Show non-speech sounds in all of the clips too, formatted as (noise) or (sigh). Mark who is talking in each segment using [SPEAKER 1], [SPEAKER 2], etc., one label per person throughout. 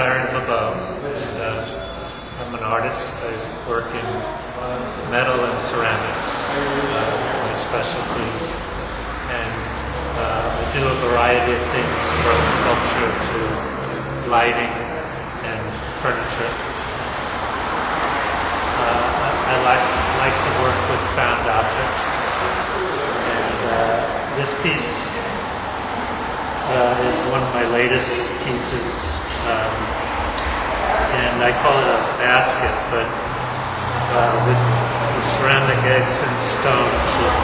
[SPEAKER 1] Uh, I'm an artist. I work in metal and ceramics, uh, my specialties. And uh, I do a variety of things from sculpture to lighting and furniture. Uh, I like, like to work with found objects. And uh, this piece uh, is one of my latest pieces um, and I call it a basket, but uh, with ceramic eggs and stones, it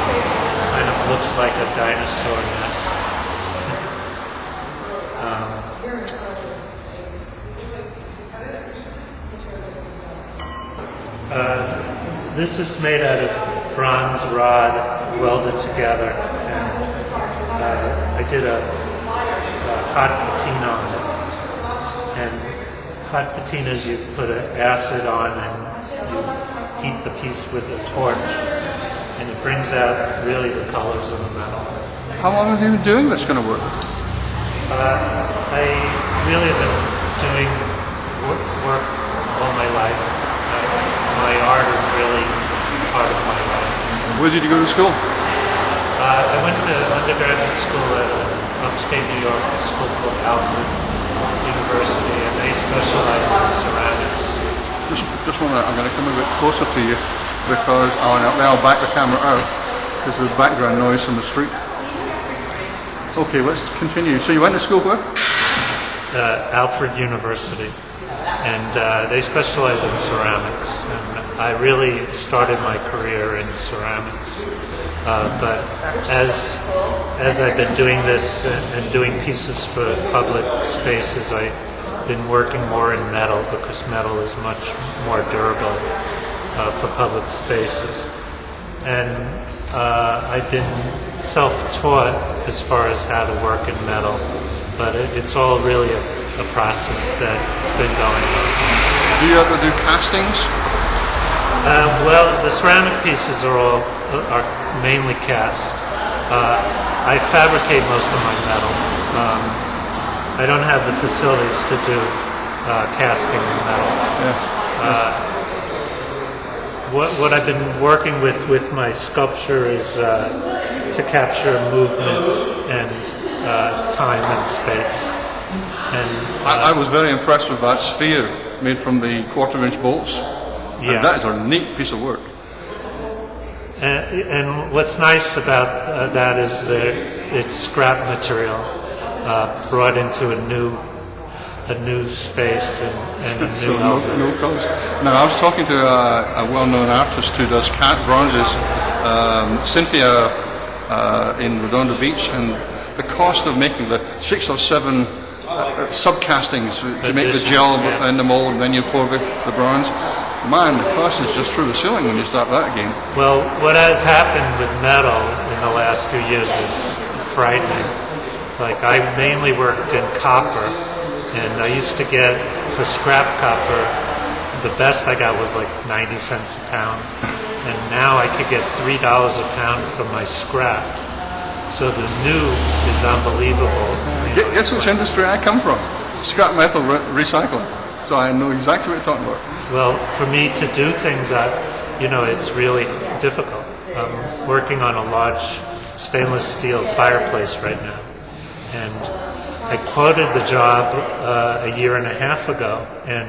[SPEAKER 1] kind of looks like a dinosaur nest. (laughs) Um, uh, this is made out of bronze rod welded together, and uh, I did a, a hot patina on it. Hot patinas, you put an acid on and you heat the piece with a torch, and it brings out really the colors of the metal.
[SPEAKER 2] How long have you been doing this kind of work?
[SPEAKER 1] Uh, I really have been doing work, work all my life. Uh, my art is really part of my life.
[SPEAKER 2] Where did you go to school?
[SPEAKER 1] Uh, I went to undergraduate school at uh, upstate New York, a school called Alfred University, and they specialize in ceramics.
[SPEAKER 2] Just, just one minute, I'm going to come a bit closer to you because I'll, I'll back the camera out because there's background noise from the street. Okay, let's continue. So you went to school where?
[SPEAKER 1] uh, Alfred University, and uh, they specialize in ceramics. And I really started my career in ceramics, uh, but as as I've been doing this and, and doing pieces for public spaces, I've been working more in metal because metal is much more durable uh, for public spaces, and uh, I've been self-taught as far as how to work in metal, but it, it's all really a, a process that's been going on.
[SPEAKER 2] Do you ever do castings?
[SPEAKER 1] Uh, well, the ceramic pieces are all are mainly cast. Uh, I fabricate most of my metal. Um, I don't have the facilities to do uh, casting in metal.
[SPEAKER 2] Yes.
[SPEAKER 1] What, what I've been working with with my sculpture is uh, to capture movement and uh, time and space. And
[SPEAKER 2] I, I was very impressed with that sphere made from the quarter inch bolts.
[SPEAKER 1] Yeah.
[SPEAKER 2] And that is a neat piece of work.
[SPEAKER 1] And, and what's nice about uh, that is that it's scrap material uh, brought into a new a new space and, and a (laughs)
[SPEAKER 2] So
[SPEAKER 1] new
[SPEAKER 2] no, no cost. Now, I was talking to a, a well-known artist who does cat bronzes, um, Cynthia, uh, in Redondo Beach, and the cost of making the six or seven uh, subcastings to make the gel
[SPEAKER 1] yeah.
[SPEAKER 2] and the mold, and then you pour the, the bronze. Man, the cost is just through the ceiling when you start that again.
[SPEAKER 1] Well, what has happened with metal in the last few years is frightening. Like I mainly worked in copper, and I used to get for scrap copper, the best I got was like 90 cents a pound, and now I could get three dollars a pound for my scrap. So the new is unbelievable. you know,
[SPEAKER 2] which industry I come from? Scrap metal re- recycling. So I know exactly what you're talking about.
[SPEAKER 1] Well, for me to do things, that, you know, it's really difficult. I'm working on a large stainless steel fireplace right now, and I quoted the job uh, a year and a half ago, and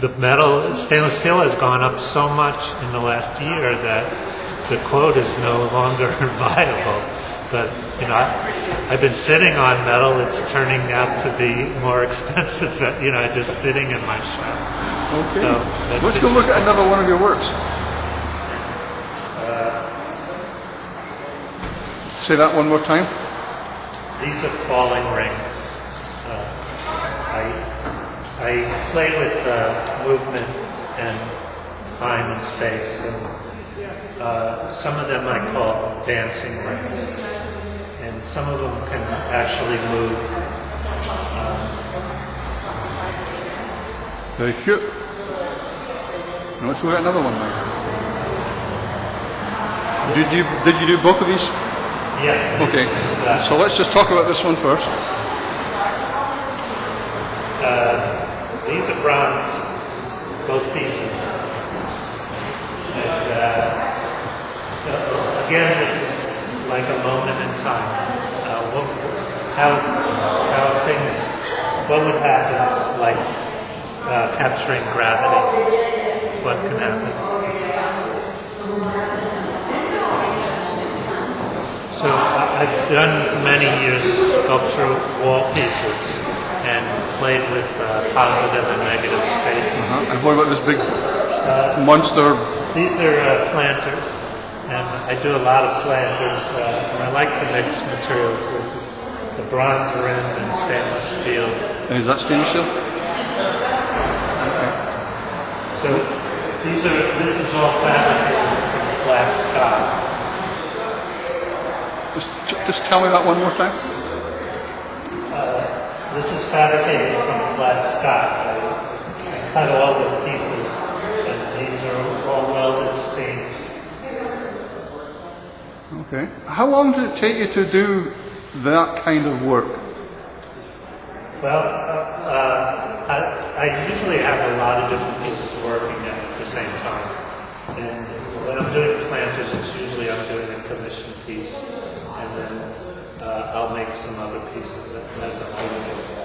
[SPEAKER 1] the metal stainless steel has gone up so much in the last year that the quote is no longer (laughs) viable. But you know, I, I've been sitting on metal; it's turning out to be more (laughs) expensive. You know, just sitting in my shop.
[SPEAKER 2] Okay.
[SPEAKER 1] So, that's
[SPEAKER 2] Let's go look at another one of your works. Say that one more time.
[SPEAKER 1] These are falling rings. Uh, I, I play with uh, movement and time and space, and uh, some of them I call dancing rings, some of them can actually move.
[SPEAKER 2] Very cute. Now let's look at another one now. Did you, did you do both of these?
[SPEAKER 1] Yeah.
[SPEAKER 2] Okay.
[SPEAKER 1] uh,
[SPEAKER 2] So let's just talk about this one first.
[SPEAKER 1] These are bronze, both pieces. again, this is like a moment in time. Uh, what, how, how things, what would happen is like uh, capturing gravity. What can happen? So I- I've done for many years sculpture wall pieces and played with uh, positive and negative spaces.
[SPEAKER 2] Huh? And what about this big monster?
[SPEAKER 1] These are uh, planters, and I do a lot of planters, uh, and I like to mix materials. This is the bronze rim and stainless steel.
[SPEAKER 2] Is that stainless steel?
[SPEAKER 1] So these are this is all fabricated from flat stock.
[SPEAKER 2] Just, just tell me that one more time.
[SPEAKER 1] This is fabricated from flat stock. I, I cut all the pieces, and these are all welded seams.
[SPEAKER 2] Okay. How long did it take you to do that kind of work?
[SPEAKER 1] Well, uh, uh, I, I usually have a lot of different pieces of working at the same time. And when I'm doing planters, it's usually I'm doing a commission piece, and then uh, I'll make some other pieces as I go.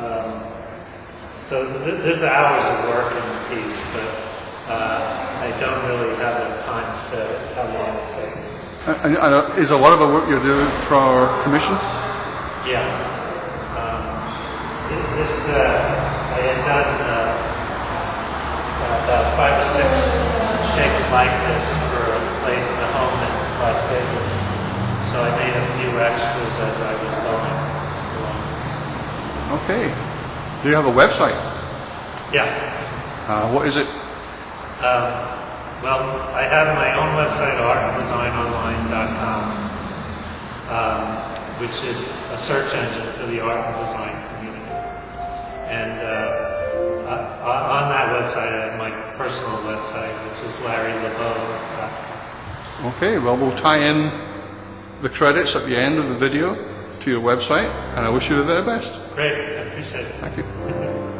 [SPEAKER 1] Um, so th- there's hours of work in the piece, but uh, I don't really have a time set how long it takes.
[SPEAKER 2] And, and uh, is a lot of the work you're doing for commission?
[SPEAKER 1] Yeah. Um, th- this, uh, I had done uh, about five or six shapes like this for a place in a home in Las Vegas. So I made a few extras as I was going along.
[SPEAKER 2] Okay. Do you have a website?
[SPEAKER 1] Yeah.
[SPEAKER 2] Uh, what is it?
[SPEAKER 1] Um, well, I have my own website, artanddesignonline.com, um, which is a search engine for the art and design community. And uh, uh, on that website, I have my personal website, which is larrylubow.com.
[SPEAKER 2] Okay, well, we'll tie in the credits at the end of the video to your website, and I wish you the very best.
[SPEAKER 1] Great, I appreciate it.
[SPEAKER 2] Thank you. (laughs)